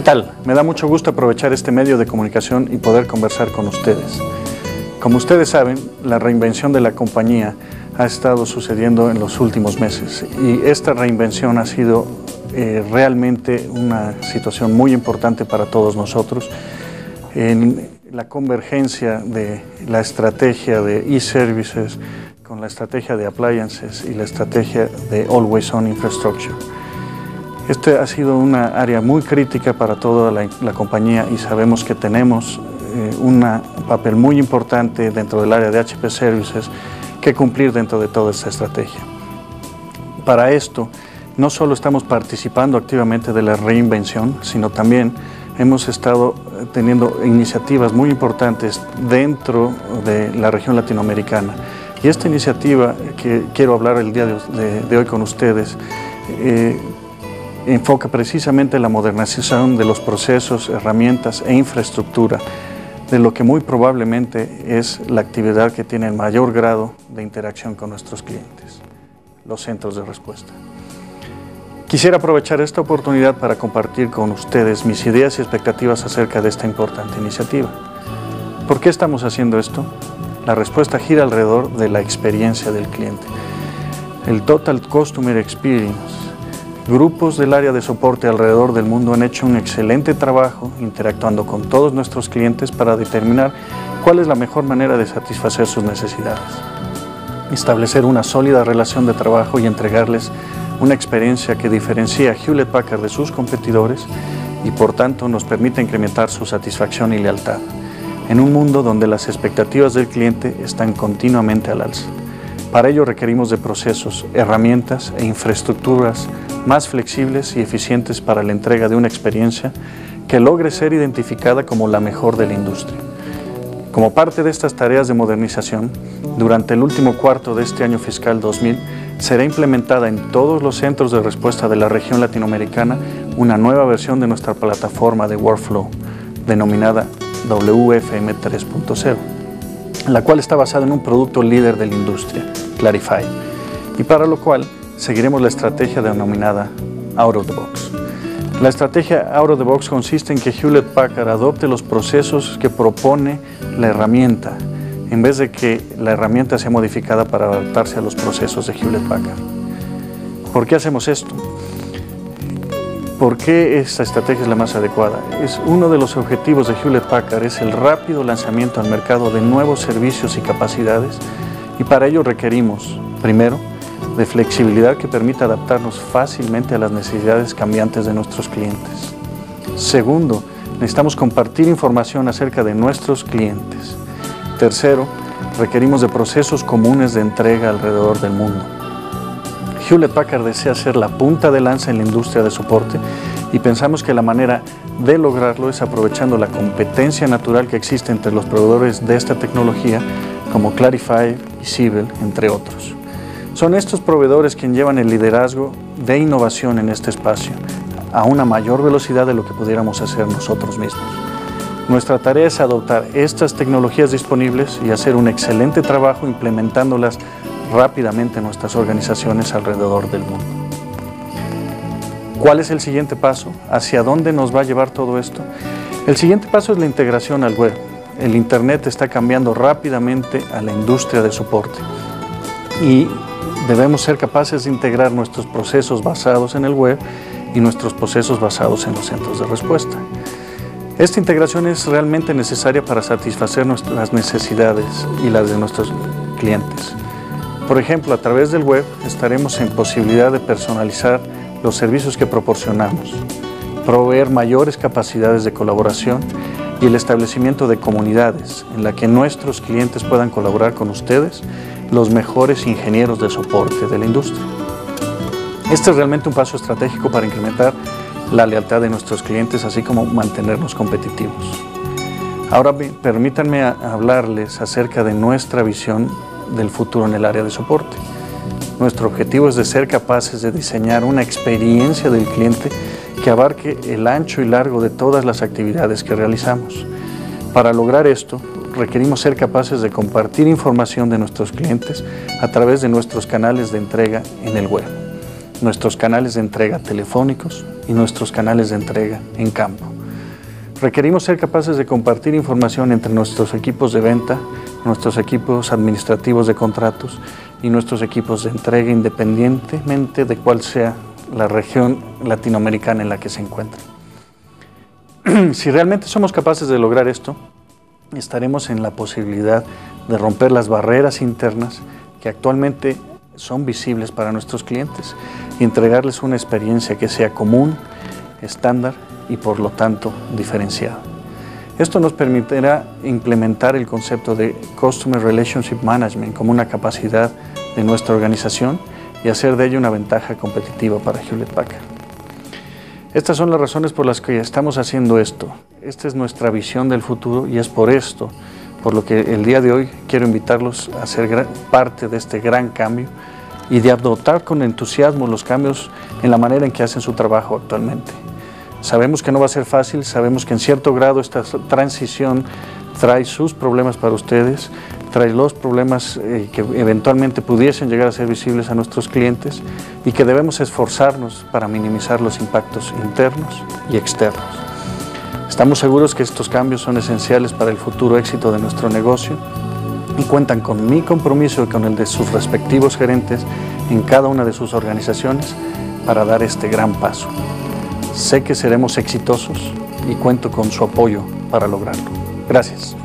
¿Qué tal? Me da mucho gusto aprovechar este medio de comunicación y poder conversar con ustedes. Como ustedes saben, la reinvención de la compañía ha estado sucediendo en los últimos meses y esta reinvención ha sido eh, realmente una situación muy importante para todos nosotros en la convergencia de la estrategia de e-services con la estrategia de appliances y la estrategia de Always On Infrastructure. Este ha sido una área muy crítica para toda la, compañía y sabemos que tenemos eh, un papel muy importante dentro del área de HP Services que cumplir dentro de toda esta estrategia. Para esto, no solo estamos participando activamente de la reinvención, sino también hemos estado eh, teniendo iniciativas muy importantes dentro de la región latinoamericana. Y esta iniciativa que quiero hablar el día de, hoy con ustedes eh, enfoca precisamente la modernización de los procesos, herramientas e infraestructura de lo que muy probablemente es la actividad que tiene el mayor grado de interacción con nuestros clientes, los centros de respuesta. Quisiera aprovechar esta oportunidad para compartir con ustedes mis ideas y expectativas acerca de esta importante iniciativa. ¿Por qué estamos haciendo esto? La respuesta gira alrededor de la experiencia del cliente. El Total Customer Experience Grupos del área de soporte alrededor del mundo han hecho un excelente trabajo interactuando con todos nuestros clientes para determinar cuál es la mejor manera de satisfacer sus necesidades. Establecer una sólida relación de trabajo y entregarles una experiencia que diferencia a Hewlett Packard de sus competidores y por tanto nos permite incrementar su satisfacción y lealtad en un mundo donde las expectativas del cliente están continuamente al alza. Para ello requerimos de procesos, herramientas e infraestructuras más flexibles y eficientes para la entrega de una experiencia que logre ser identificada como la mejor de la industria. Como parte de estas tareas de modernización, durante el último cuarto de este año fiscal 2000, será implementada en todos los centros de respuesta de la región latinoamericana una nueva versión de nuestra plataforma de Workflow, denominada WFM 3.0, la cual está basada en un producto líder de la industria, Clarify, y para lo cual seguiremos la estrategia denominada Out of the Box. La estrategia Out of the Box consiste en que Hewlett Packard adopte los procesos que propone la herramienta, en vez de que la herramienta sea modificada para adaptarse a los procesos de Hewlett Packard. ¿Por qué hacemos esto? ¿Por qué esta estrategia es la más adecuada? Es uno de los objetivos de Hewlett Packard es el rápido lanzamiento al mercado de nuevos servicios y capacidades y para ello requerimos, primero, de flexibilidad que permita adaptarnos fácilmente a las necesidades cambiantes de nuestros clientes. Segundo, necesitamos compartir información acerca de nuestros clientes. Tercero, requerimos de procesos comunes de entrega alrededor del mundo. Hewlett Packard desea ser la punta de lanza en la industria de soporte y pensamos que la manera de lograrlo es aprovechando la competencia natural que existe entre los proveedores de esta tecnología como Clarify y Siebel, entre otros. Son estos proveedores quienes llevan el liderazgo de innovación en este espacio a una mayor velocidad de lo que pudiéramos hacer nosotros mismos. Nuestra tarea es adoptar estas tecnologías disponibles y hacer un excelente trabajo implementándolas rápidamente en nuestras organizaciones alrededor del mundo. ¿Cuál es el siguiente paso? ¿Hacia dónde nos va a llevar todo esto? El siguiente paso es la integración al web. El Internet está cambiando rápidamente a la industria de soporte y debemos ser capaces de integrar nuestros procesos basados en el web y nuestros procesos basados en los centros de respuesta. Esta integración es realmente necesaria para satisfacer nuestras necesidades y las de nuestros clientes. Por ejemplo, a través del web estaremos en posibilidad de personalizar los servicios que proporcionamos, proveer mayores capacidades de colaboración y el establecimiento de comunidades en la que nuestros clientes puedan colaborar con ustedes los mejores ingenieros de soporte de la industria. Este es realmente un paso estratégico para incrementar la lealtad de nuestros clientes, así como mantenernos competitivos. Ahora permítanme hablarles acerca de nuestra visión del futuro en el área de soporte. Nuestro objetivo es de ser capaces de diseñar una experiencia del cliente que abarque el ancho y largo de todas las actividades que realizamos. Para lograr esto, requerimos ser capaces de compartir información de nuestros clientes a través de nuestros canales de entrega en el web, nuestros canales de entrega telefónicos y nuestros canales de entrega en campo. Requerimos ser capaces de compartir información entre nuestros equipos de venta, nuestros equipos administrativos de contratos y nuestros equipos de entrega independientemente de cuál sea la región latinoamericana en la que se encuentren. si realmente somos capaces de lograr esto, estaremos en la posibilidad de romper las barreras internas que actualmente son visibles para nuestros clientes y entregarles una experiencia que sea común, estándar y por lo tanto diferenciada. Esto nos permitirá implementar el concepto de Customer Relationship Management como una capacidad de nuestra organización y hacer de ello una ventaja competitiva para Hewlett Packard. Estas son las razones por las que estamos haciendo esto. Esta es nuestra visión del futuro y es por esto por lo que el día de hoy quiero invitarlos a ser parte de este gran cambio y de adoptar con entusiasmo los cambios en la manera en que hacen su trabajo actualmente. Sabemos que no va a ser fácil, sabemos que en cierto grado esta transición trae sus problemas para ustedes, trae los problemas eh, que eventualmente pudiesen llegar a ser visibles a nuestros clientes y que debemos esforzarnos para minimizar los impactos internos y externos. Estamos seguros que estos cambios son esenciales para el futuro éxito de nuestro negocio y cuentan con mi compromiso y con el de sus respectivos gerentes en cada una de sus organizaciones para dar este gran paso. Sé que seremos exitosos y cuento con su apoyo para lograrlo. Gracias.